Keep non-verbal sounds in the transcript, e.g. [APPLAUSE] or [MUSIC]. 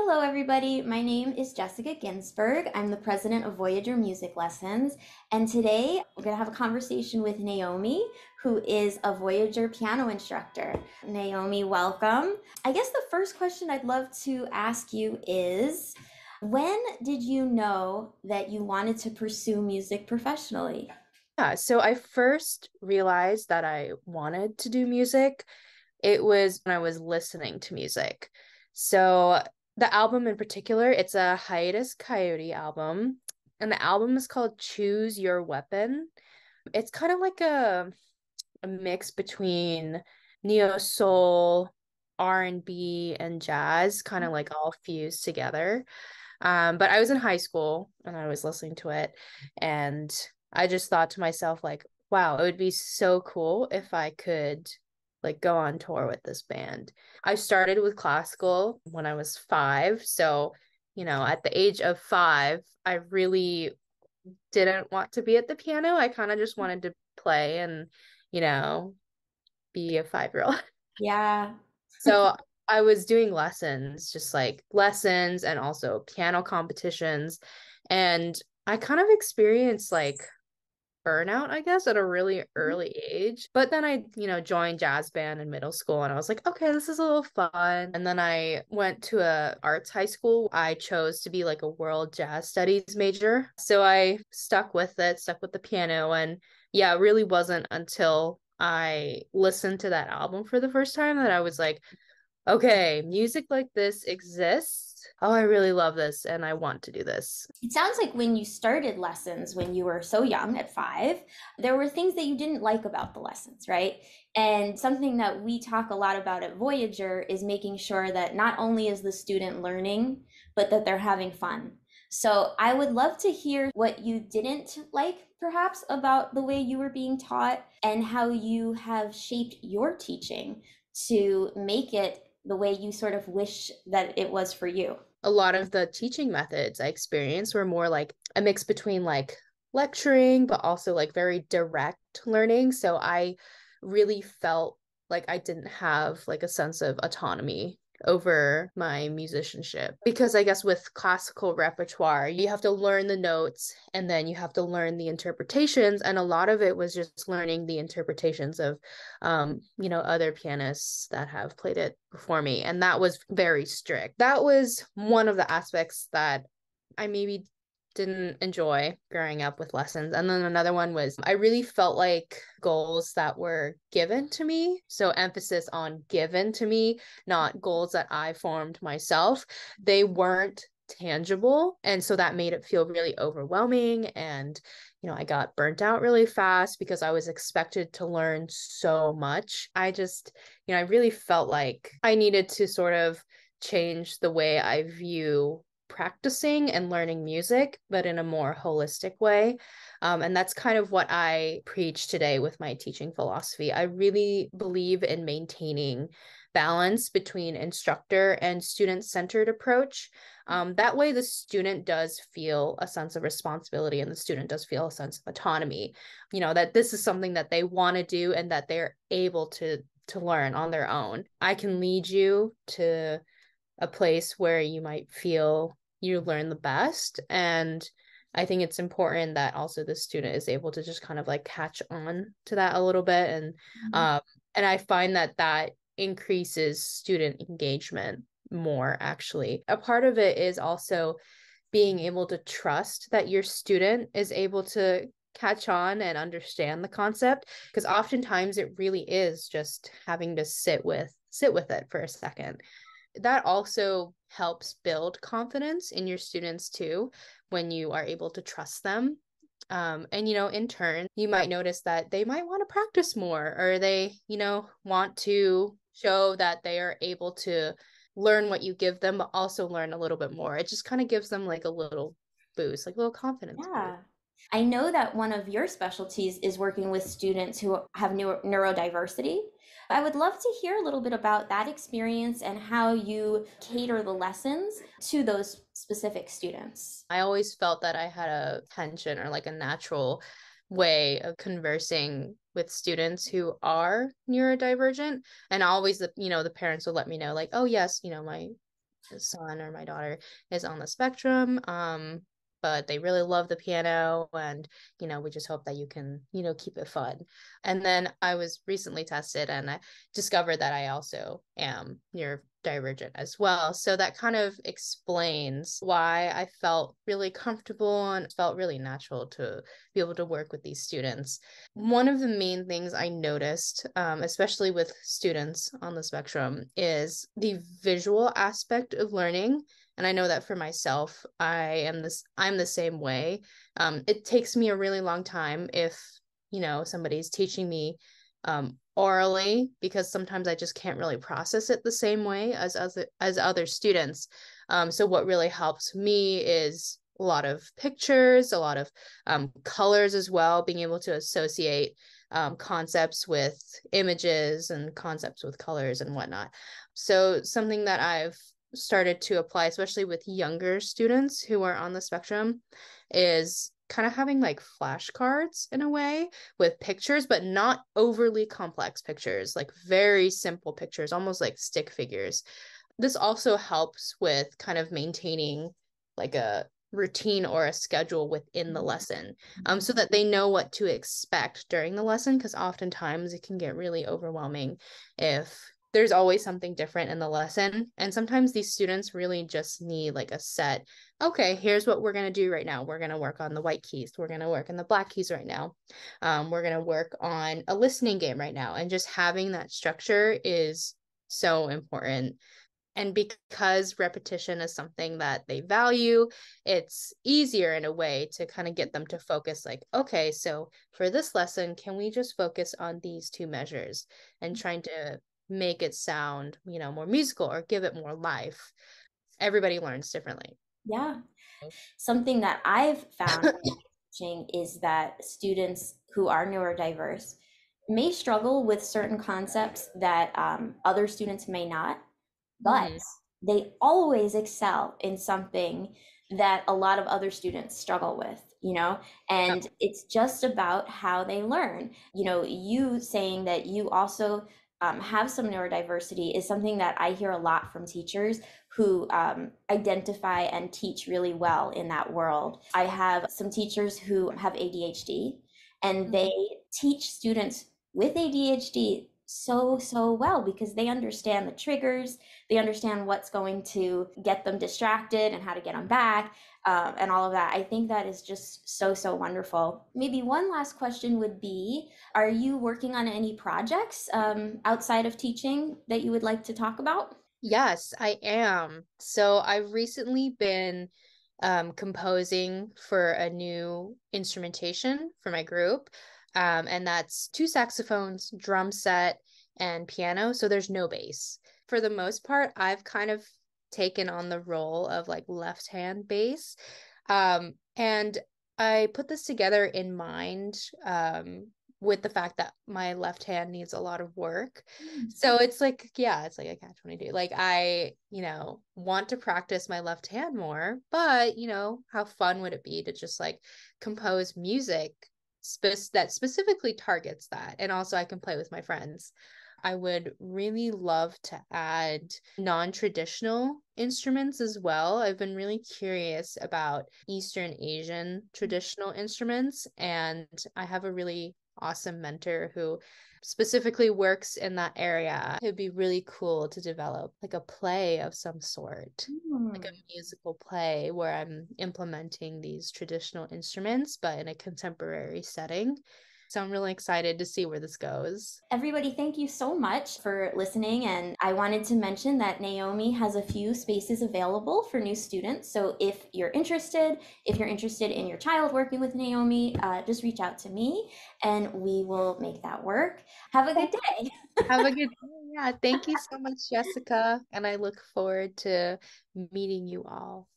Hello, everybody. My name is Jessica Ginsberg. I'm the president of Voyager Music Lessons. And today we're going to have a conversation with Naomi, who is a Voyager piano instructor. Naomi, welcome. I guess the first question I'd love to ask you is when did you know that you wanted to pursue music professionally? Yeah, so I first realized that I wanted to do music. It was when I was listening to music. So the album in particular, it's a Hiatus Kaiyote album, and the album is called Choose Your Weapon. It's kind of like a a mix between neo soul, R&B and jazz, kind of like all fused together. Um, but I was in high school and I was listening to it and I just thought to myself like, wow, it would be so cool if I could like go on tour with this band. I started with classical when I was 5, so you know, at the age of 5, I really didn't want to be at the piano. I kind of just mm. wanted to play and, you know, be a 5-year-old. [LAUGHS] Yeah. so I was doing lessons, just like lessons and also piano competitions. And I kind of experienced like burnout, I guess, at a really mm-hmm. early age. But then I, you know, joined jazz band in middle school and I was like, okay, this is a little fun. And then I went to a arts high school. I chose to be like a world jazz studies major. So I stuck with it, stuck with the piano and yeah, it really wasn't until I listened to that album for the first time that I was like, okay, music like this exists oh, I really love this and I want to do this. It sounds like when you started lessons when you were so young at five, there were things that you didn't like about the lessons, right? And something that we talk a lot about at Voyager is making sure that not only is the student learning, but that they're having fun. So I would love to hear what you didn't like, perhaps, about the way you were being taught and how you have shaped your teaching to make it the way you sort of wish that it was for you? A lot of the teaching methods I experienced were more like a mix between like lecturing, but also like very direct learning. So I really felt like I didn't have like a sense of autonomy over my musicianship because I guess with classical repertoire, you have to learn the notes and then you have to learn the interpretations. And a lot of it was just learning the interpretations of, um, you know, other pianists that have played it before me. And that was very strict. That was one of the aspects that I maybe didn't enjoy growing up with lessons. And then another one was I really felt like goals that were given to me. So emphasis on given to me, not goals that I formed myself. They weren't tangible. And so that made it feel really overwhelming. And, you know, I got burnt out really fast because I was expected to learn so much. I just, you know, I really felt like I needed to sort of change the way I view practicing and learning music, but in a more holistic way. Um, and that's kind of what I preach today with my teaching philosophy. I really believe in maintaining balance between instructor and student centered approach. Um, that way, the student does feel a sense of responsibility and the student does feel a sense of autonomy. You know, that this is something that they want to do and that they're able to to learn on their own. I can lead you to a place where you might feel you learn the best. And i think it's important that also the student is able to just kind of like catch on to that a little bit. And mm-hmm. um and i find that that increases student engagement more actually. A part of it is also being able to trust that your student is able to catch on and understand the concept because oftentimes it really is just having to sit with sit with it for a second that also helps build confidence in your students too when you are able to trust them um, and you know in turn you might notice that they might want to practice more or they you know want to show that they are able to learn what you give them but also learn a little bit more it just kind of gives them like a little boost like a little confidence yeah boost. I know that one of your specialties is working with students who have neuro- neurodiversity. I would love to hear a little bit about that experience and how you cater the lessons to those specific students. I always felt that I had a tension or like a natural way of conversing with students who are neurodivergent and always the you know the parents would let me know like oh yes you know my son or my daughter is on the spectrum. Um, but they really love the piano and you know we just hope that you can you know keep it fun. And then i was recently tested and i discovered that i also am neurodivergent as well. So that kind of explains why i felt really comfortable and felt really natural to be able to work with these students. One of the main things i noticed um, especially with students on the spectrum is the visual aspect of learning and i know that for myself i am this i'm the same way. Um, it takes me a really long time if you know somebody's teaching me um, orally because sometimes i just can't really process it the same way as other as other students. Um, so what really helps me is a lot of pictures a lot of um, colors as well being able to associate um, concepts with images and concepts with colors and whatnot. So something that i've started to apply, especially with younger students who are on the spectrum, is kind of having like flashcards in a way with pictures, but not overly complex pictures, like very simple pictures, almost like stick figures. This also helps with kind of maintaining like a routine or a schedule within the lesson um, so that they know what to expect during the lesson because oftentimes it can get really overwhelming if there's always something different in the lesson and sometimes these students really just need like a set okay here's what we're going to do right now. We're going to work on the white keys. We're going to work on the black keys right now. Um, we're going to work on a listening game right now. And just having that structure is so important. And because repetition is something that they value it's easier in a way to kind of get them to focus like okay so for this lesson can we just focus on these two measures? and trying to make it sound, you know, more musical or give it more life. Everybody learns differently. Yeah. Something that I've found [COUGHS] is that students who are neurodiverse may struggle with certain concepts that um, other students may not, but mm. they always excel in something that a lot of other students struggle with you know and it's just about how they learn you know you saying that you also um, have some neurodiversity is something that I hear a lot from teachers who um, identify and teach really well in that world. I have some teachers who have ADHD and mm-hmm. they teach students with ADHD so, so well because they understand the triggers, they understand what's going to get them distracted and how to get them back um, and all of that. I think that is just so, so wonderful. Maybe one last question would be Are you working on any projects um, outside of teaching that you would like to talk about? Yes, I am. So I've recently been um, composing for a new instrumentation for my group. Um, and that's two saxophones, drum set, and piano. So there's no bass. For the most part, I've kind of taken on the role of like left hand bass. Um, and I put this together in mind um, with the fact that my left hand needs a lot of work. Mm. So it's like, yeah, it's like a catch 22. Like, I, you know, want to practice my left hand more, but, you know, how fun would it be to just like compose music spe- that specifically targets that? And also, I can play with my friends. I would really love to add non traditional instruments as well. I've been really curious about Eastern Asian traditional instruments, and I have a really awesome mentor who specifically works in that area. It'd be really cool to develop like a play of some sort, mm. like a hmm. musical play where I'm implementing these traditional instruments, but in a contemporary setting. So I'm really excited to see where this goes. Everybody, thank you so much for listening. And I wanted to mention that Naomi has a few spaces available for new students. So if you're interested, if you're interested in your child working with Naomi, uh, just reach out to me and we will make that work. Have a good day. [LAUGHS] Have a good day. Yeah. Thank you so much, Jessica. And I look forward to meeting you all.